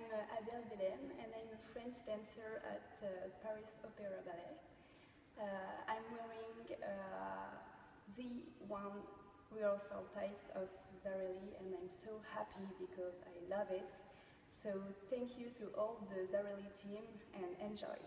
I'm Adèle Belem and I'm a French dancer at uh, Paris Opera Ballet. Uh, I'm wearing the one rehearsal tights of Zarely and I'm so happy because I love it. So thank you to all the Zarely team and enjoy.